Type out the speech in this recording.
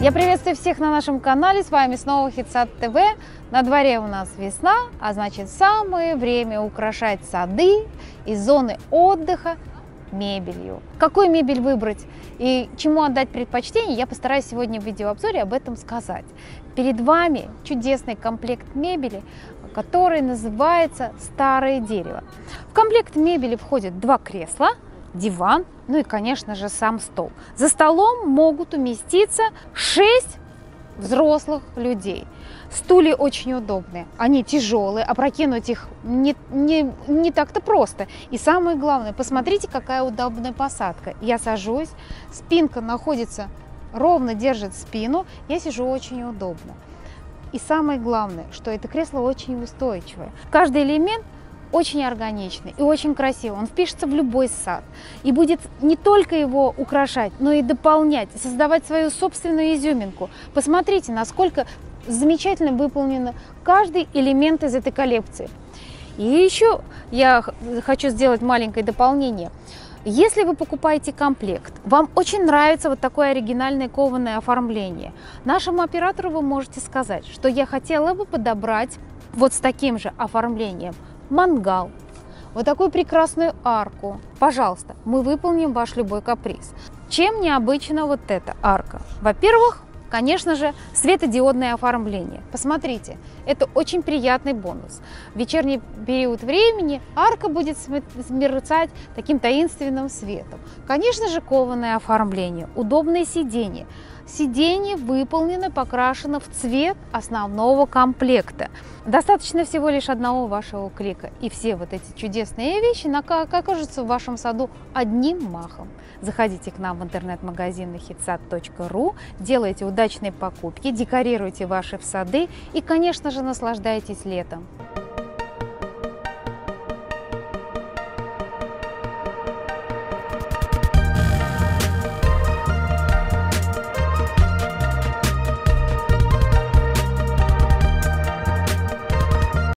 Я приветствую всех на нашем канале, с вами снова Хитсад ТВ. На дворе у нас весна, а значит самое время украшать сады и зоны отдыха мебелью. Какую мебель выбрать и чему отдать предпочтение, я постараюсь сегодня в видеообзоре об этом сказать. Перед вами чудесный комплект мебели, который называется «Старое дерево». В комплект мебели входят два кресла, диван, ну и, конечно же, сам стол. За столом могут уместиться 6 взрослых людей. Стулья очень удобные, они тяжелые, опрокинуть их не, не, не так-то просто. И самое главное, посмотрите, какая удобная посадка. Я сажусь, спинка находится ровно, держит спину, я сижу очень удобно. И самое главное, что это кресло очень устойчивое. Каждый элемент очень органичный и очень красивый. Он впишется в любой сад и будет не только его украшать, но и дополнять, создавать свою собственную изюминку. Посмотрите, насколько замечательно выполнен каждый элемент из этой коллекции. И еще я хочу сделать маленькое дополнение. Если вы покупаете комплект, вам очень нравится вот такое оригинальное кованое оформление, нашему оператору вы можете сказать, что я хотела бы подобрать вот с таким же оформлением мангал, вот такую прекрасную арку. Пожалуйста, мы выполним ваш любой каприз. Чем необычна вот эта арка? Во-первых, Конечно же, светодиодное оформление. Посмотрите, это очень приятный бонус. В вечерний период времени арка будет мерцать таким таинственным светом. Конечно же, кованое оформление, удобное сиденье. Сиденье выполнено, покрашено в цвет основного комплекта. Достаточно всего лишь одного вашего клика, и все вот эти чудесные вещи окажутся в вашем саду одним махом. Заходите к нам в интернет-магазин hitsat.ru, делайте удачные покупки, декорируйте ваши сады и, конечно же, наслаждайтесь летом.